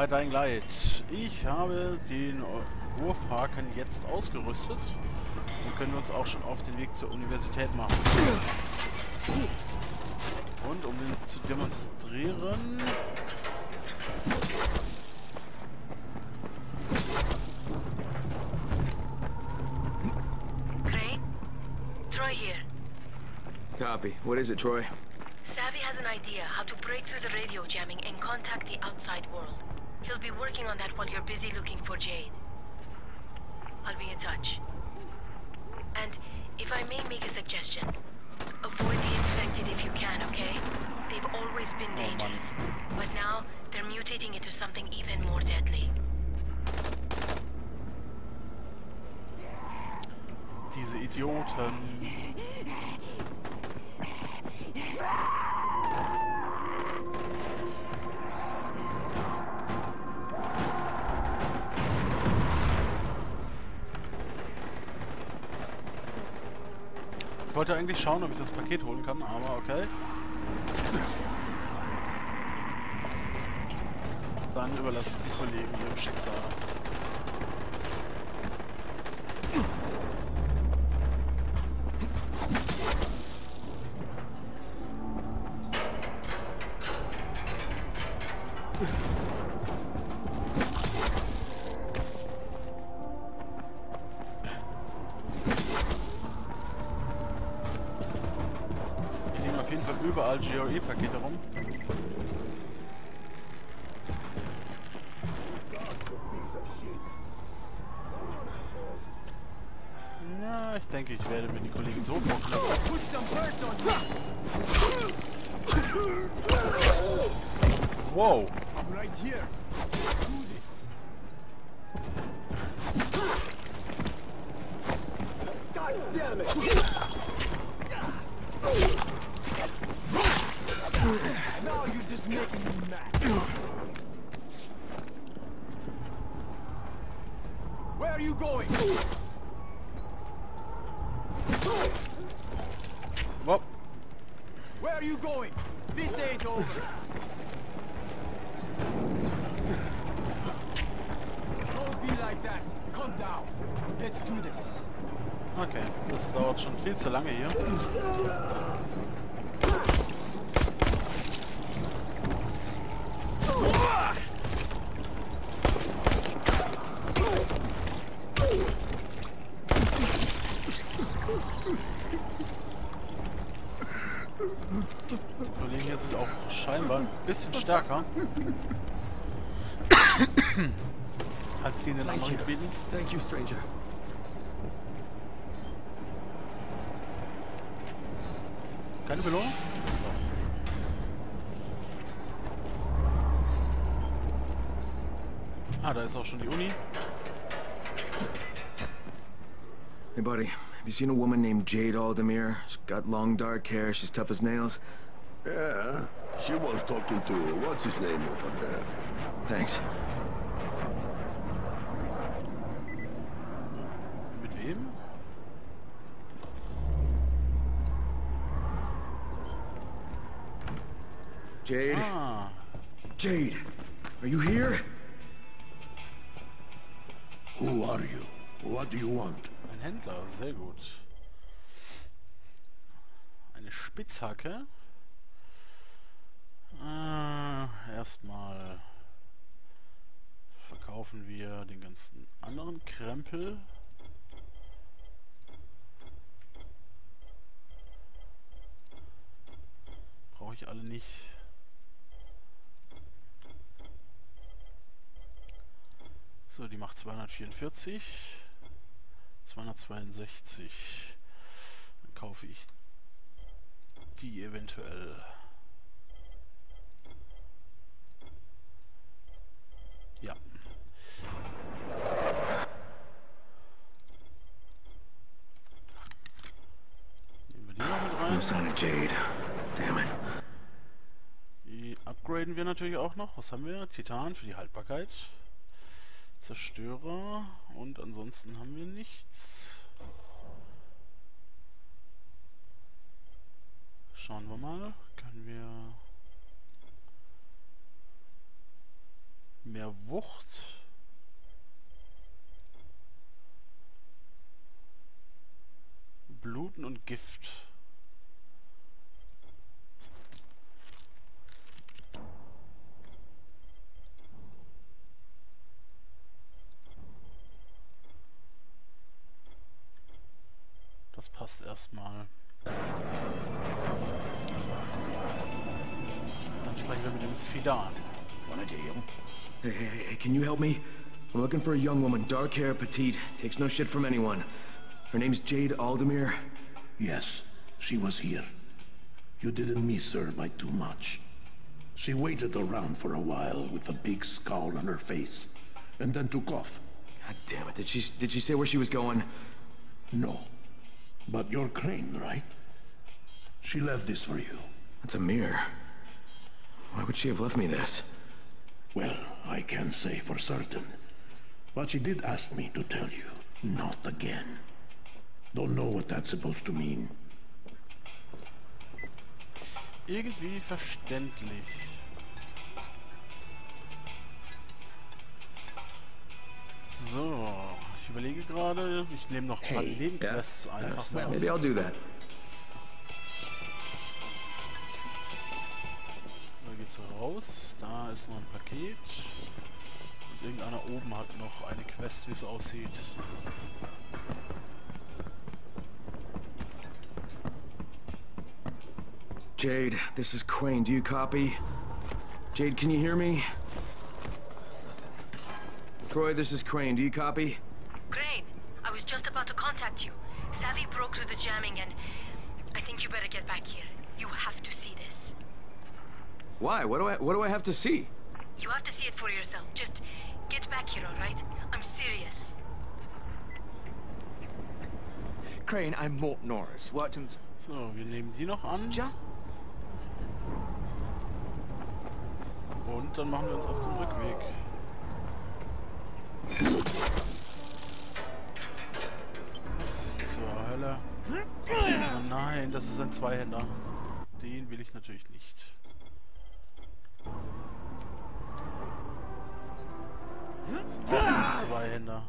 bei Dying Light. Ich habe den Wurfhaken jetzt ausgerüstet und können uns auch schon auf den Weg zur Universität machen. Und um den zu demonstrieren... Crane? Troy here. Copy. What is it, Troy? Savvy has an idea how to break through the radio jamming and contact the outside world. He'll be working on that while you're busy looking for Jade. I'll be in touch. And if I may make a suggestion, avoid the infected if you can, okay? They've always been dangerous, but now they're mutating into something even more deadly. Diese Idioten. Um, Ich wollte eigentlich schauen, ob ich das Paket holen kann, aber okay. Dann überlasse ich die Kollegen ihrem Schicksal. Denke, ich werde mir die Kollegen so you! Wow! Right here. Do this. God damn it! Are you going? This ain't over. Don't be like that. Calm down. Let's do this. Okay, das dauert schon viel zu lange hier. Die Kollegen hier sind auch scheinbar ein bisschen stärker als die in den anderen Gebieten. Thank you, stranger. Keine Belohnung? Ah, da ist auch schon die Uni. Hey, buddy, have you seen a woman named Jade Aldemir? She's got long dark hair, she's tough as nails. Yeah, she was talking to what's his name over there. Thanks. Mit wem? Jade? Ah, Jade, are you here? Who are you? What do you want? ein Händler, sehr gut. Eine Spitzhacke. Erstmal verkaufen wir den ganzen anderen Krempel. Brauche ich alle nicht. So, die macht 244. 262. Dann kaufe ich die eventuell. Ja. Nehmen wir die of Jade. Damn it. Die upgraden wir natürlich auch noch. Was haben wir? Titan für die Haltbarkeit. Zerstörer. Und ansonsten haben wir nichts. Schauen wir mal. Können wir Mehr Wucht. Bluten und Gift. Erstmal. Dann sprechen wir mit dem Fidan. Want a deal? Hey, hey, hey, can you help me? I'm looking for a young woman, dark hair, petite, takes no shit from anyone. Her name's Jade Aldemir. Yes, she was here. You didn't miss her by too much. She waited around for a while with a big scowl on her face, and then took off. God damn it, did she, did she say where she was going? No. But you're Crane, right? She left this for you. That's a mirror. Why would she have left me this? Well, I can't say for certain. But she did ask me to tell you, not again. Don't know what that's supposed to mean. Irgendwie verständlich. Gerade, ich nehme noch ein paar Hey, Nebenquests yeah, einfach mal. Maybe I'll do that. Da geht's raus, da ist noch ein Paket. Und irgendeiner oben hat noch eine Quest, wie es aussieht. Jade, this is Crane. Do you copy? Jade, can you hear me? Troy, this is Crane. Do you copy? Crane, I was just about to contact you. Savvy broke through the jamming and I think you better get back here. You have to see this. Why? What do I what do I have to see? You have to see it for yourself. Just get back here, alright? I'm serious. Crane, I'm Mort Norris. Worked in... So, wir nehmen die noch an. Just... Und dann machen wir uns auf den Rückweg. Hölle? Oh nein, das ist ein Zweihänder. Den will ich natürlich nicht. Zweihänder.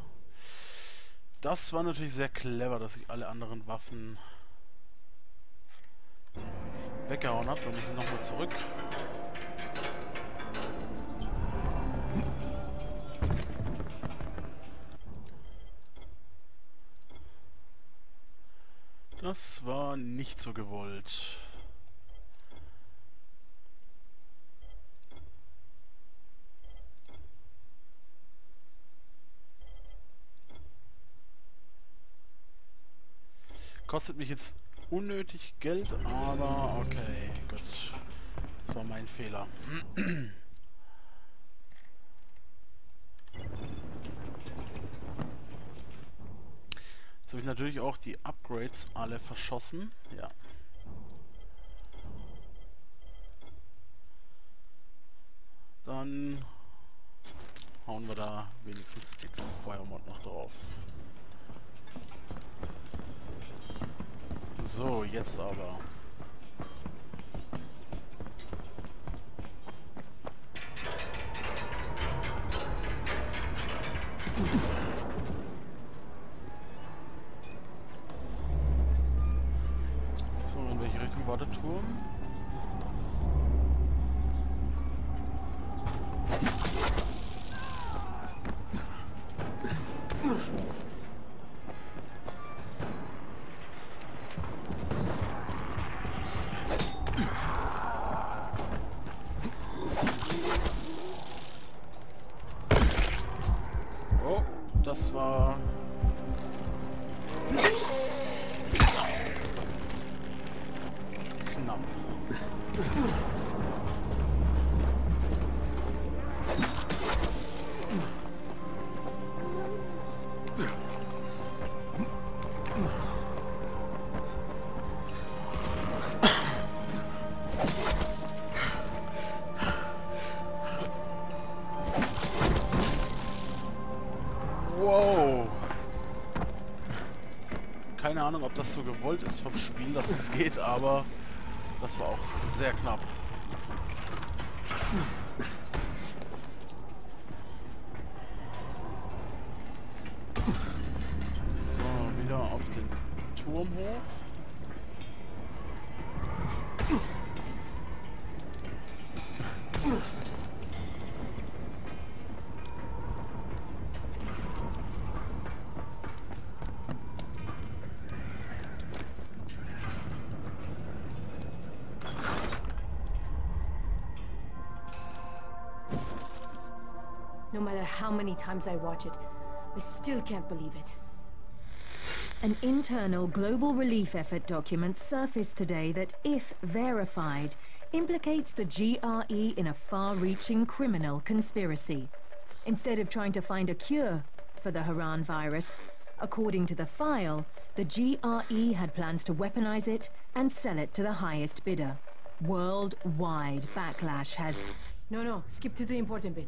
Das war natürlich sehr clever, dass ich alle anderen Waffen weggehauen habe. Dann muss ich nochmal zurück. Das war nicht so gewollt. Kostet mich jetzt unnötig Geld, aber okay, gut. Das war mein Fehler. ich natürlich auch die Upgrades alle verschossen. Ja. Dann hauen wir da wenigstens den Feuermod noch drauf. So, jetzt aber. Warteturm. Ahnung, ob das so gewollt ist vom Spiel, dass es geht, aber das war auch sehr knapp. How many times I watch it, I still can't believe it. An internal global relief effort document surfaced today that, if verified, implicates the GRE in a far-reaching criminal conspiracy. Instead of trying to find a cure for the Harran virus, according to the file, the GRE had plans to weaponize it and sell it to the highest bidder. Worldwide backlash has... No, no, skip to the important bit.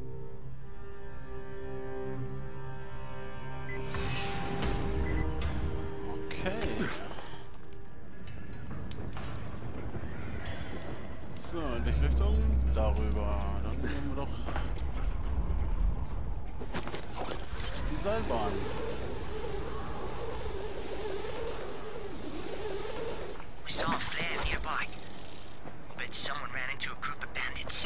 So, in welche Richtung? Darüber. Dann nehmen wir doch die Seilbahn. We saw a flare nearby. But someone ran into a group of bandits.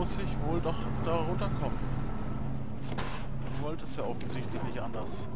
Muss ich wohl doch da runterkommen. Du wolltest ja offensichtlich nicht anders.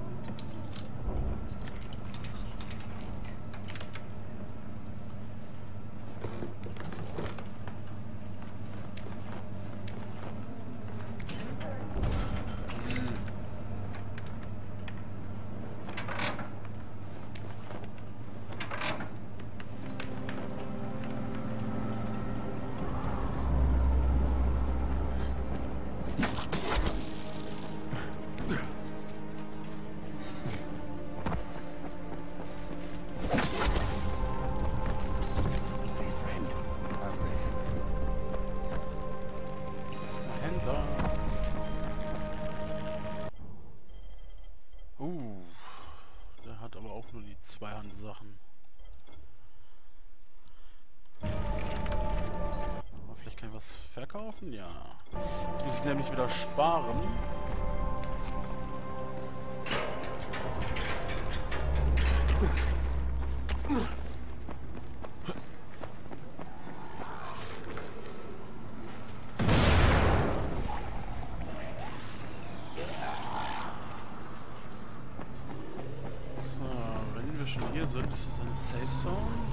Ja. Jetzt muss ich nämlich wieder sparen. So, wenn wir schon hier sind, ist das eine Safe Zone.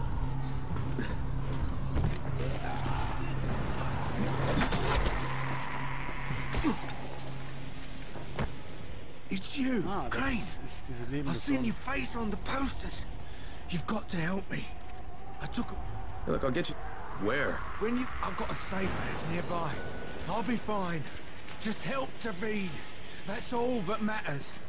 Ah, das Crane. ist diese I've seen Sonne. your face on the posters. You've got to help me. I took a... Hey, look, I'll get you. Where? When you... I've got a safe house nearby. I'll be fine. Just help to read. That's all that matters.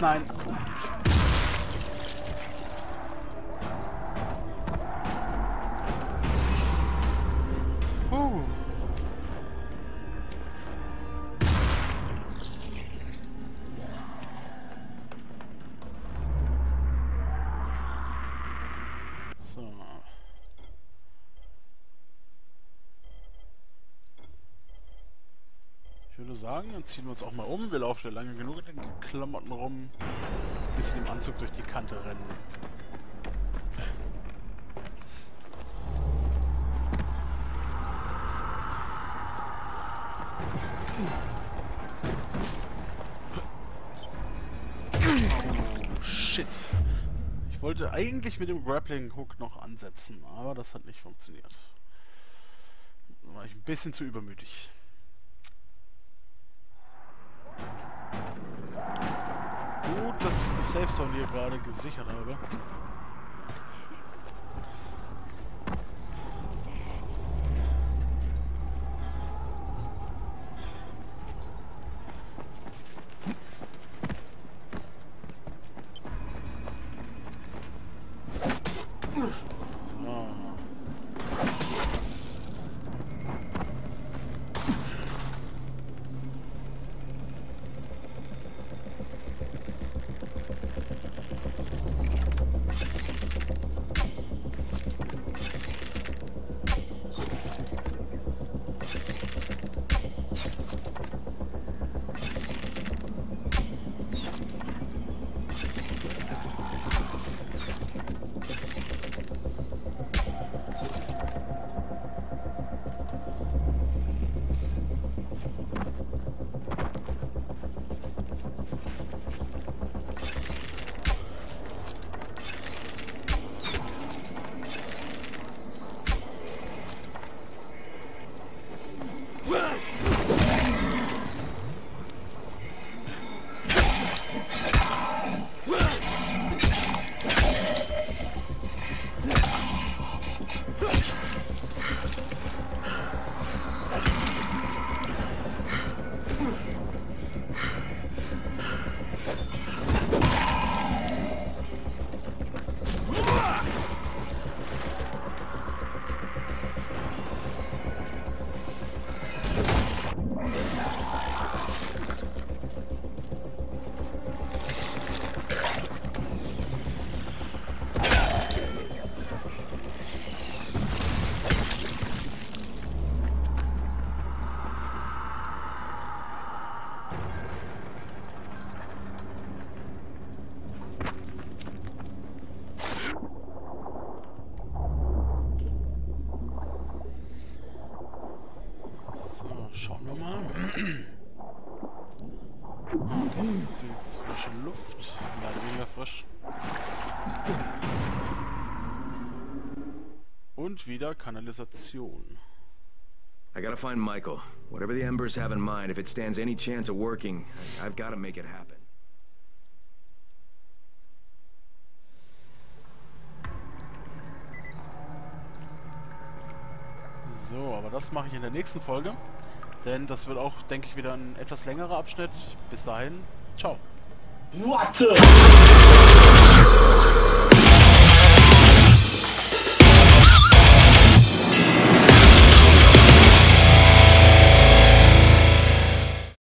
Nein. Sagen, dann ziehen wir uns auch mal um. Wir laufen ja lange genug in den Klamotten rum. Bisschen im Anzug durch die Kante rennen. Oh. Ich wollte eigentlich mit dem Grappling Hook noch ansetzen, aber das hat nicht funktioniert. Da war ich ein bisschen zu übermütig. Gut, dass ich die Safe Zone hier gerade gesichert habe. Und wieder Kanalisation. I gotta find Michael. Whatever the Embers have in mind, if it stands any chance of working, I- I've got to make it happen. So, aber das mache ich in der nächsten Folge. Denn das wird auch, denke ich, wieder ein etwas längerer Abschnitt. Bis dahin, ciao. What?